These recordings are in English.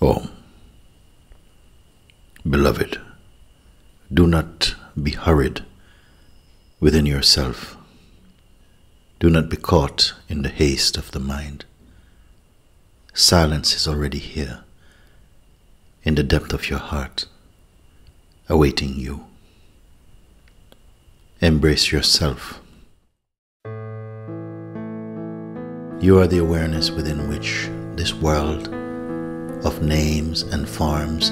Oh, beloved, do not be hurried within yourself. Do not be caught in the haste of the mind. Silence is already here, in the depth of your heart, awaiting you. Embrace yourself. You are the awareness within which this world names and forms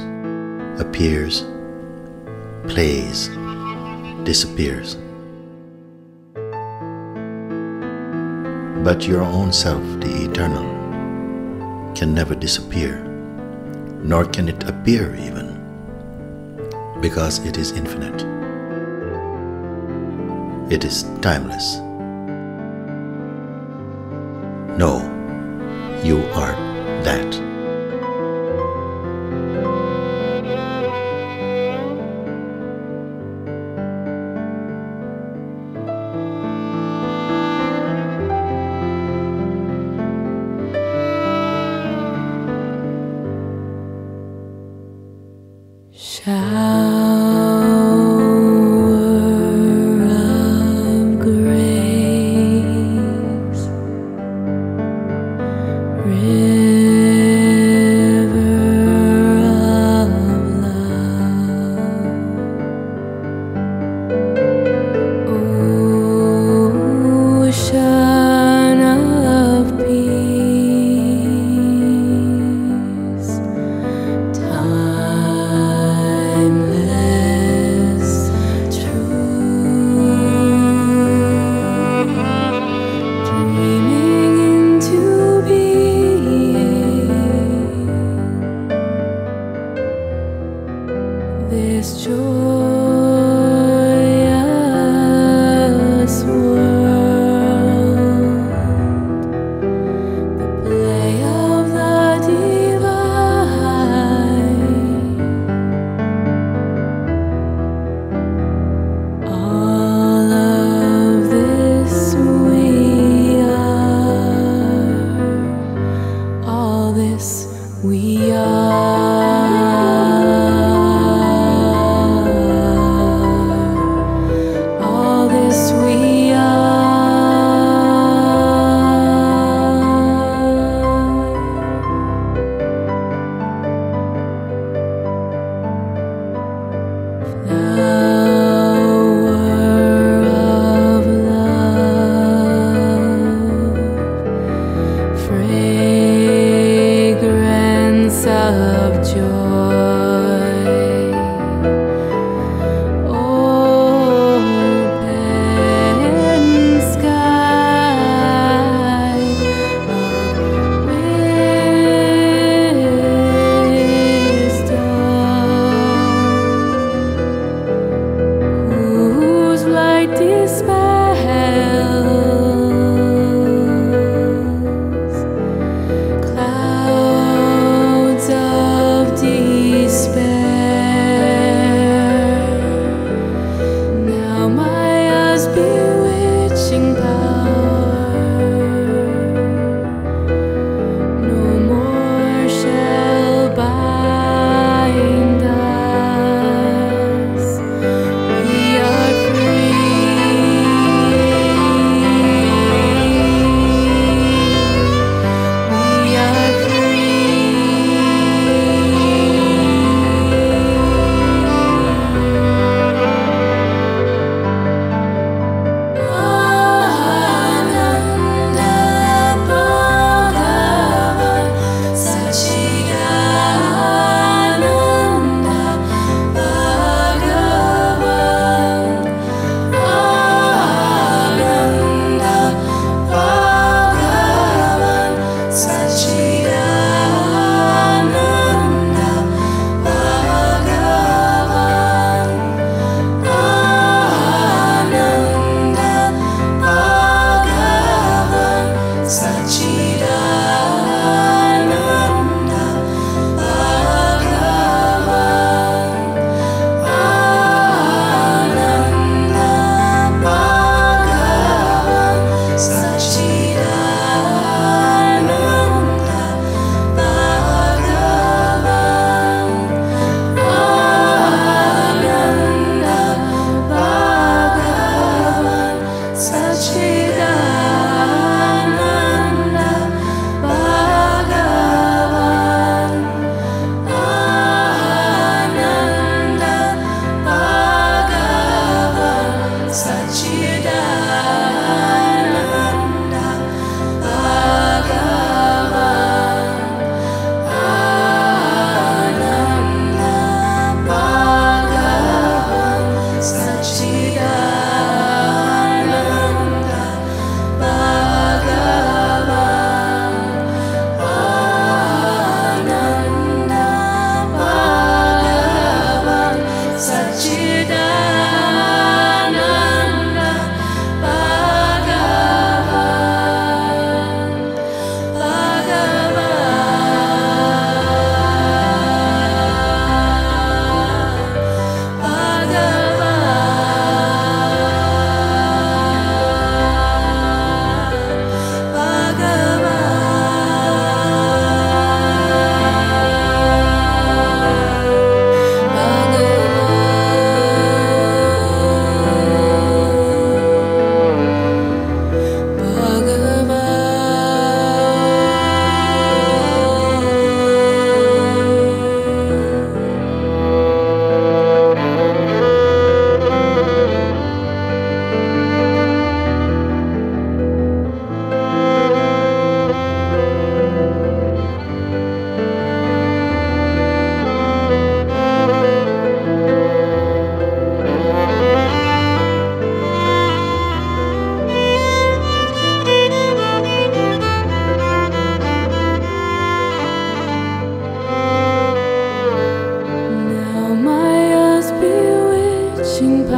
appears, plays, disappears. But your own self, the eternal, can never disappear, nor can it appear even, because it is infinite. It is timeless. No, you are that. 想。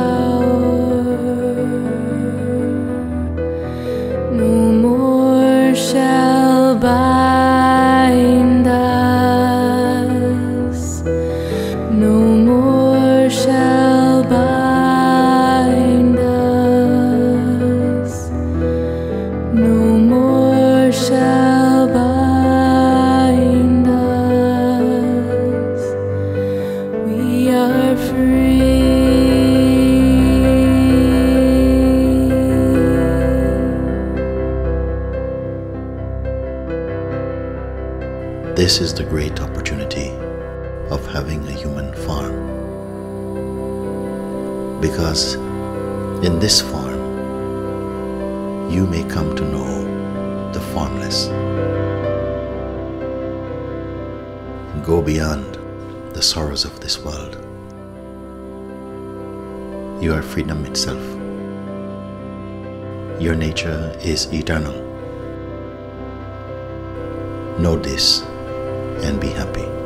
out. This is the great opportunity of having a human farm. Because in this farm, you may come to know the formless. Go beyond the sorrows of this world. You are freedom itself. Your nature is eternal. Know this and be happy.